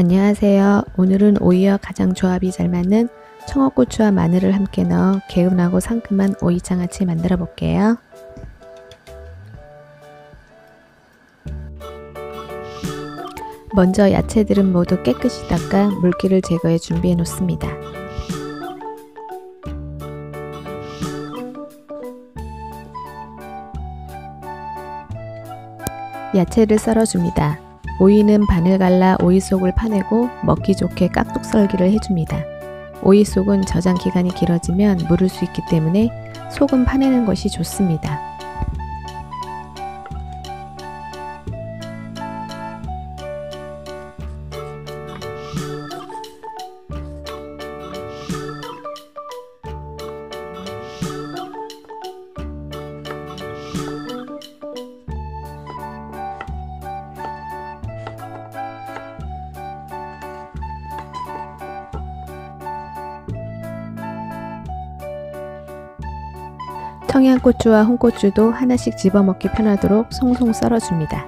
안녕하세요. 오늘은 오이와 가장 조합이 잘 맞는 청어고추와 마늘을 함께 넣어 개운하고 상큼한 오이장아찌 만들어 볼게요. 먼저 야채들은 모두 깨끗이 닦아 물기를 제거해 준비해 놓습니다. 야채를 썰어줍니다. 오이는 반을 갈라 오이 속을 파내고 먹기 좋게 깍둑 썰기를 해줍니다. 오이 속은 저장 기간이 길어지면 무를 수 있기 때문에 속은 파내는 것이 좋습니다. 청양고추와 홍고추도 하나씩 집어먹기 편하도록 송송 썰어줍니다.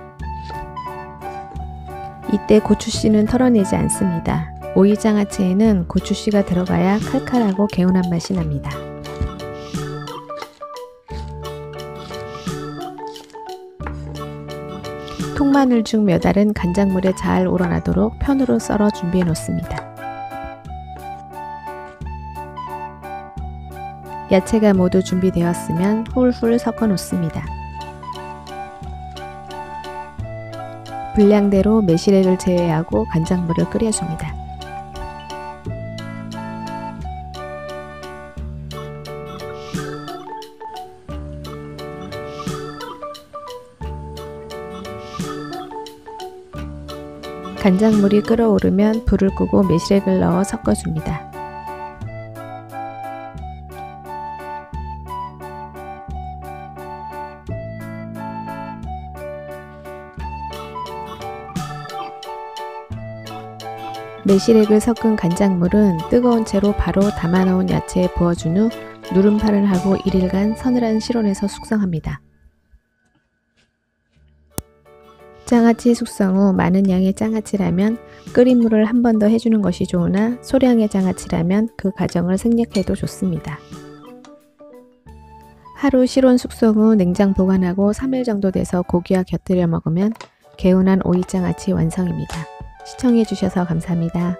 이때 고추씨는 털어내지 않습니다. 오이장아찌에는 고추씨가 들어가야 칼칼하고 개운한 맛이 납니다. 통마늘 중 몇 알은 간장물에 잘 우러나도록 편으로 썰어 준비해 놓습니다. 야채가 모두 준비되었으면 훌훌 섞어 놓습니다. 분량대로 매실액을 제외하고 간장물을 끓여줍니다. 간장물이 끓어오르면 불을 끄고 매실액을 넣어 섞어줍니다. 매실액을 섞은 간장물은 뜨거운 채로 바로 담아놓은 야채에 부어준 후 누름파를 하고 1일간 서늘한 실온에서 숙성합니다. 장아찌 숙성 후 많은 양의 장아찌라면 끓인 물을 한 번 더 해주는 것이 좋으나 소량의 장아찌라면 그 과정을 생략해도 좋습니다. 하루 실온 숙성 후 냉장 보관하고 3일 정도 돼서 고기와 곁들여 먹으면 개운한 오이장아찌 완성입니다. 시청해주셔서 감사합니다.